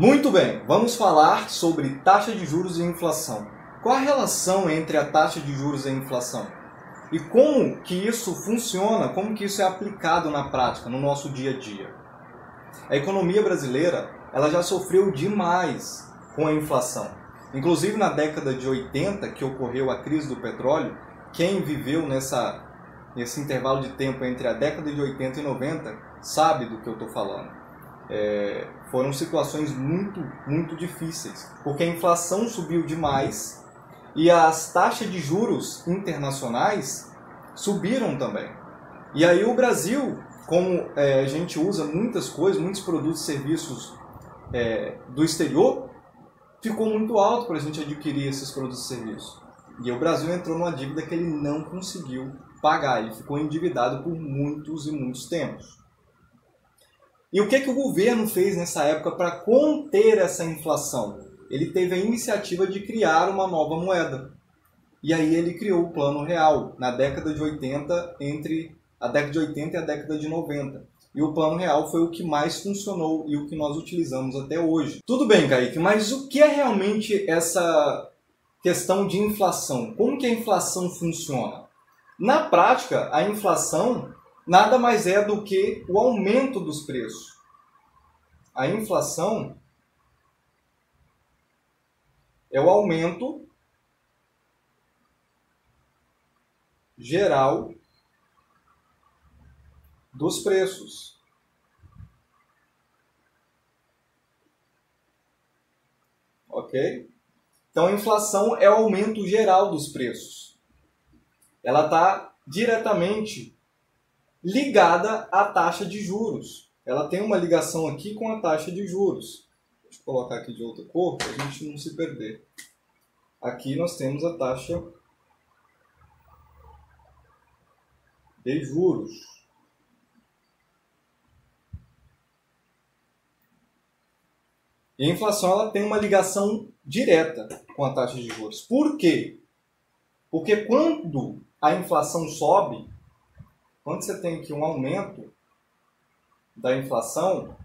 Muito bem, vamos falar sobre taxa de juros e inflação. Qual a relação entre a taxa de juros e a inflação? E como que isso funciona, como que isso é aplicado na prática, no nosso dia a dia? A economia brasileira, ela já sofreu demais com a inflação. Inclusive na década de 80, que ocorreu a crise do petróleo, quem viveu nessa, nesse intervalo de tempo entre a década de 80 e 90 sabe do que eu estou falando. É, foram situações muito, muito difíceis, porque a inflação subiu demais e as taxas de juros internacionais subiram também. E aí o Brasil, como é, a gente usa muitas coisas, muitos produtos e serviços é, do exterior, ficou muito alto para a gente adquirir esses produtos e serviços. E o Brasil entrou numa dívida que ele não conseguiu pagar, ele ficou endividado por muitos e muitos tempos. E o que, que o governo fez nessa época para conter essa inflação? Ele teve a iniciativa de criar uma nova moeda. E aí ele criou o Plano Real, na década de 80, entre a década de 80 e a década de 90. E o plano real foi o que mais funcionou e o que nós utilizamos até hoje. Tudo bem, Kaique, mas o que é realmente essa questão de inflação? Como que a inflação funciona? Na prática, a inflação nada mais é do que o aumento dos preços. A inflação é o aumento geral dos preços. Ok? Então, a inflação é o aumento geral dos preços. Ela está diretamente ligada à taxa de juros. Ela tem uma ligação aqui com a taxa de juros. Deixa eu colocar aqui de outra cor para a gente não se perder. Aqui nós temos a taxa de juros. E a inflação ela tem uma ligação direta com a taxa de juros. Por quê? Porque quando a inflação sobe, quando você tem aqui um aumento da inflação,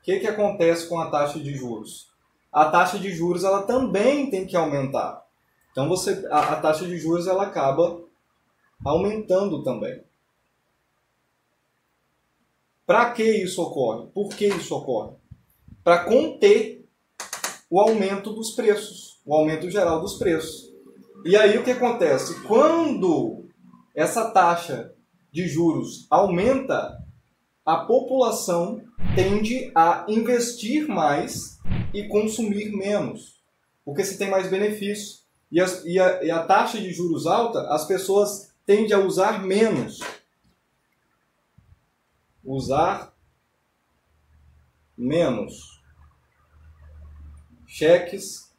o que, que acontece com a taxa de juros? A taxa de juros ela também tem que aumentar. Então você, a, a taxa de juros ela acaba aumentando também. Para que isso ocorre? Por que isso ocorre? Para conter o aumento dos preços, o aumento geral dos preços. E aí o que acontece? Quando essa taxa de juros aumenta, a população tende a investir mais e consumir menos, porque se tem mais benefício. E, e, a, e a taxa de juros alta, as pessoas tendem a usar menos. Usar menos. Cheques,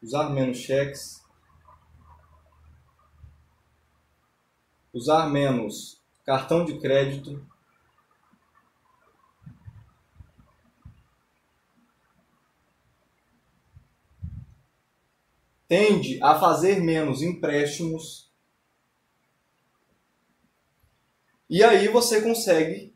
usar menos cheques, usar menos cartão de crédito, tende a fazer menos empréstimos E aí você consegue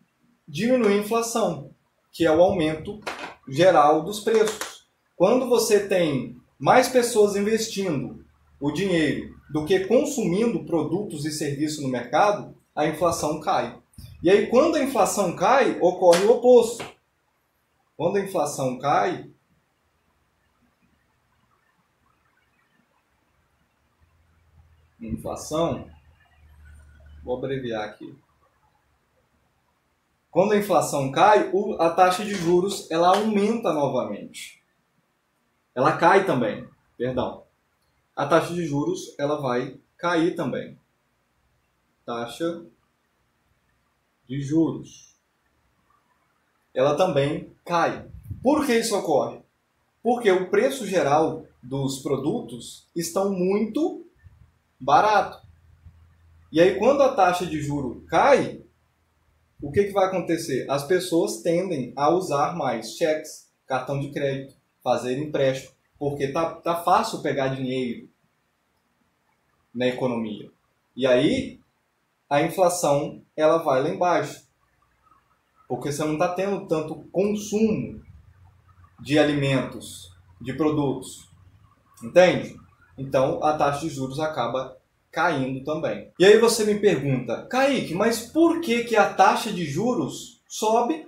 diminuir a inflação, que é o aumento geral dos preços. Quando você tem mais pessoas investindo o dinheiro do que consumindo produtos e serviços no mercado, a inflação cai. E aí, quando a inflação cai, ocorre o oposto. Quando a inflação cai, inflação, vou abreviar aqui. Quando a inflação cai, a taxa de juros ela aumenta novamente. Ela cai também, perdão. A taxa de juros ela vai cair também. Taxa de juros. Ela também cai. Por que isso ocorre? Porque o preço geral dos produtos estão muito barato. E aí quando a taxa de juro cai, o que, que vai acontecer? As pessoas tendem a usar mais cheques, cartão de crédito, fazer empréstimo, porque tá, tá fácil pegar dinheiro na economia. E aí a inflação ela vai lá embaixo. porque você não está tendo tanto consumo de alimentos, de produtos. Entende? Então a taxa de juros acaba caindo também. E aí você me pergunta, Kaique, mas por que, que a taxa de juros sobe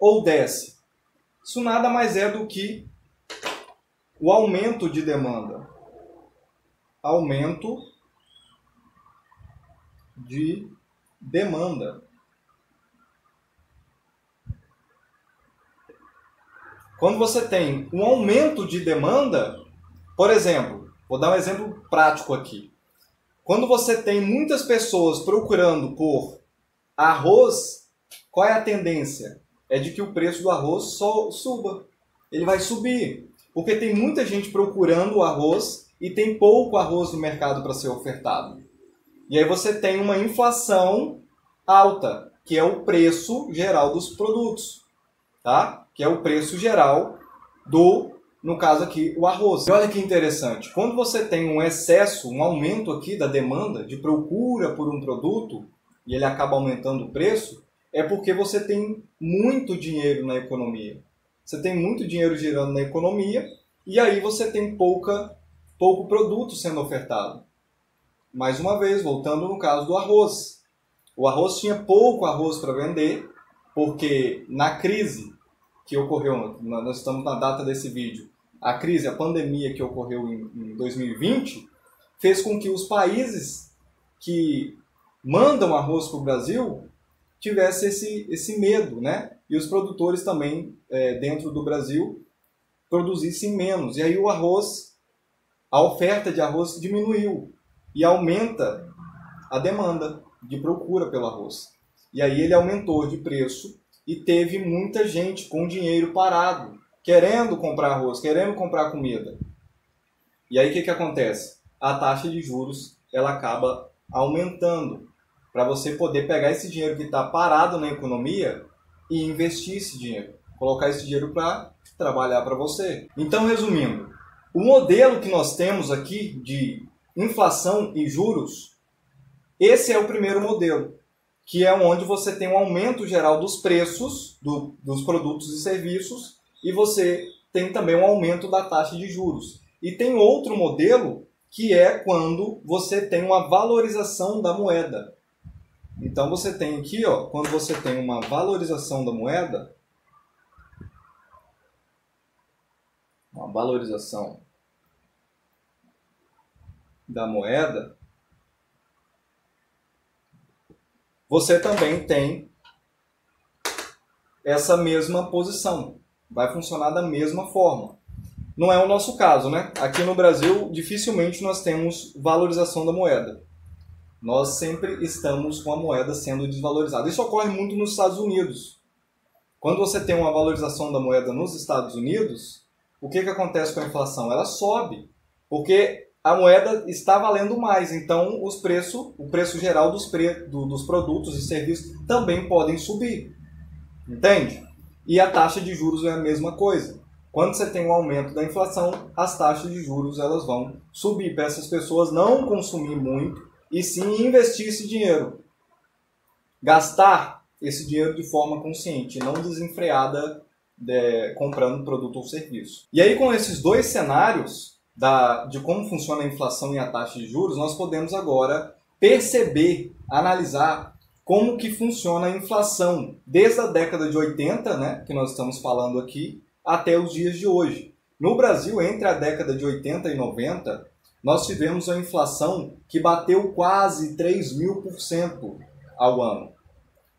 ou desce? Isso nada mais é do que o aumento de demanda. Aumento de demanda. Quando você tem um aumento de demanda, por exemplo, vou dar um exemplo prático aqui. Quando você tem muitas pessoas procurando por arroz, qual é a tendência? É de que o preço do arroz só suba. Ele vai subir. Porque tem muita gente procurando o arroz e tem pouco arroz no mercado para ser ofertado. E aí você tem uma inflação alta, que é o preço geral dos produtos, tá? Que é o preço geral do, no caso aqui, o arroz. E olha que interessante, quando você tem um excesso, um aumento aqui da demanda, de procura por um produto, e ele acaba aumentando o preço, é porque você tem muito dinheiro na economia. Você tem muito dinheiro girando na economia e aí você tem pouca, pouco produto sendo ofertado. Mais uma vez, voltando no caso do arroz. O arroz tinha pouco arroz para vender, porque na crise que ocorreu, nós estamos na data desse vídeo, a crise, a pandemia que ocorreu em 2020, fez com que os países que mandam arroz para o Brasil tivesse esse, esse medo, né? E os produtores também, é, dentro do Brasil, produzissem menos. E aí o arroz, a oferta de arroz diminuiu e aumenta a demanda de procura pelo arroz. E aí ele aumentou de preço e teve muita gente com dinheiro parado, querendo comprar arroz, querendo comprar comida. E aí o que, que acontece? A taxa de juros ela acaba aumentando para você poder pegar esse dinheiro que está parado na economia e investir esse dinheiro, colocar esse dinheiro para trabalhar para você. Então, resumindo, o modelo que nós temos aqui de inflação e juros, esse é o primeiro modelo, que é onde você tem um aumento geral dos preços do, dos produtos e serviços e você tem também um aumento da taxa de juros. E tem outro modelo que é quando você tem uma valorização da moeda. Então você tem aqui, ó, quando você tem uma valorização da moeda, uma valorização da moeda, você também tem essa mesma posição. Vai funcionar da mesma forma. Não é o nosso caso, né? Aqui no Brasil, dificilmente nós temos valorização da moeda nós sempre estamos com a moeda sendo desvalorizada. Isso ocorre muito nos Estados Unidos. Quando você tem uma valorização da moeda nos Estados Unidos, o que, que acontece com a inflação? Ela sobe, porque a moeda está valendo mais, então os preços, o preço geral dos, pre, do, dos produtos e serviços também podem subir. Entende? E a taxa de juros é a mesma coisa. Quando você tem um aumento da inflação, as taxas de juros elas vão subir para essas pessoas não consumir muito e sim investir esse dinheiro. Gastar esse dinheiro de forma consciente, não desenfreada de, comprando produto ou serviço. E aí, com esses dois cenários da, de como funciona a inflação e a taxa de juros, nós podemos agora perceber, analisar como que funciona a inflação desde a década de 80, né, que nós estamos falando aqui, até os dias de hoje. No Brasil, entre a década de 80 e 90, nós tivemos uma inflação que bateu quase 3 mil por cento ao ano.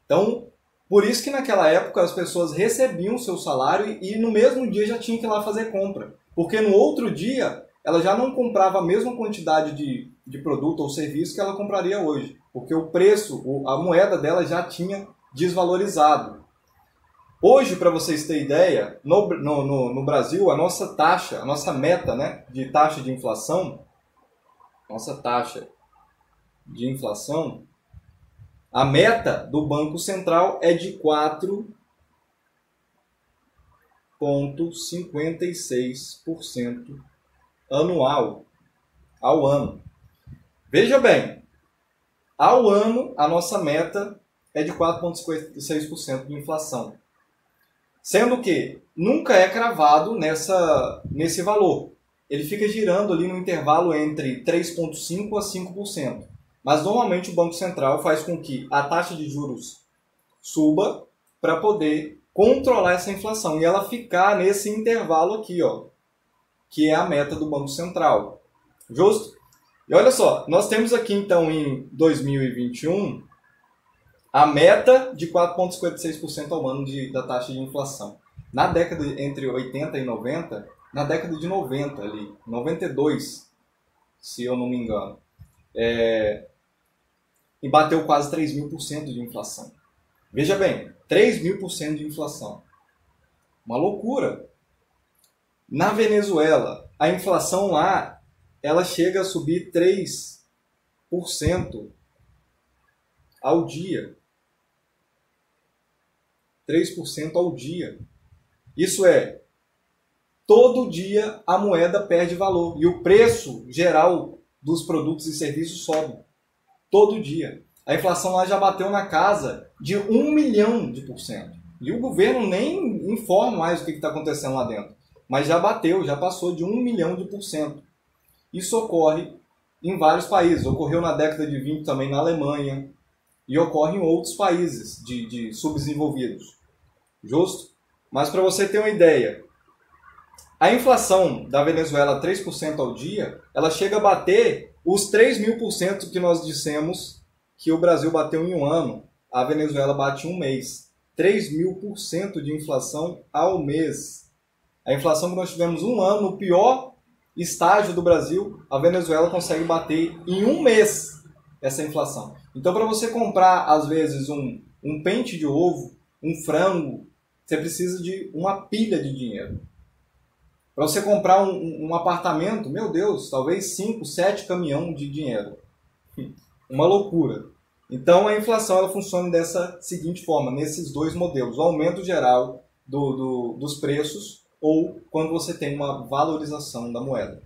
Então, por isso que naquela época as pessoas recebiam seu salário e no mesmo dia já tinham que ir lá fazer compra. Porque no outro dia ela já não comprava a mesma quantidade de, de produto ou serviço que ela compraria hoje. Porque o preço, a moeda dela já tinha desvalorizado. Hoje, para vocês terem ideia, no, no, no, Brasil, a nossa taxa, a nossa meta né, de taxa de inflação nossa taxa de inflação, a meta do Banco Central é de 4,56% anual ao ano. Veja bem, ao ano a nossa meta é de 4,56% de inflação. Sendo que nunca é cravado nessa, nesse valor. Ele fica girando ali no intervalo entre 3,5% a 5%. Mas normalmente o Banco Central faz com que a taxa de juros suba para poder controlar essa inflação e ela ficar nesse intervalo aqui, ó, que é a meta do Banco Central. Justo? E olha só, nós temos aqui então em 2021 a meta de 4,56% ao ano de, da taxa de inflação. Na década entre 80 e 90, na década de 90 ali, 92, se eu não me engano, é, e bateu quase 3 mil por cento de inflação. Veja bem, 3 mil por cento de inflação. Uma loucura. Na Venezuela, a inflação lá, ela chega a subir 3% ao dia. 3% ao dia. Isso é, todo dia a moeda perde valor e o preço geral dos produtos e serviços sobe. Todo dia. A inflação lá já bateu na casa de um milhão de por cento. E o governo nem informa mais o que está acontecendo lá dentro. Mas já bateu, já passou de um milhão de por cento. Isso ocorre em vários países. Ocorreu na década de 20 também na Alemanha. E ocorre em outros países de, de subdesenvolvidos. Justo? Mas para você ter uma ideia, a inflação da Venezuela 3% ao dia, ela chega a bater os 3 mil por cento que nós dissemos que o Brasil bateu em um ano, a Venezuela bate em um mês. 3 mil por cento de inflação ao mês. A inflação que nós tivemos um ano, no pior estágio do Brasil, a Venezuela consegue bater em um mês essa inflação. Então, para você comprar, às vezes, um, um pente de ovo, um frango, você precisa de uma pilha de dinheiro. Para você comprar um, um, apartamento, meu Deus, talvez 5, 7 caminhão de dinheiro. Uma loucura. Então a inflação ela funciona dessa seguinte forma, nesses dois modelos: o aumento geral do, do, dos preços ou quando você tem uma valorização da moeda.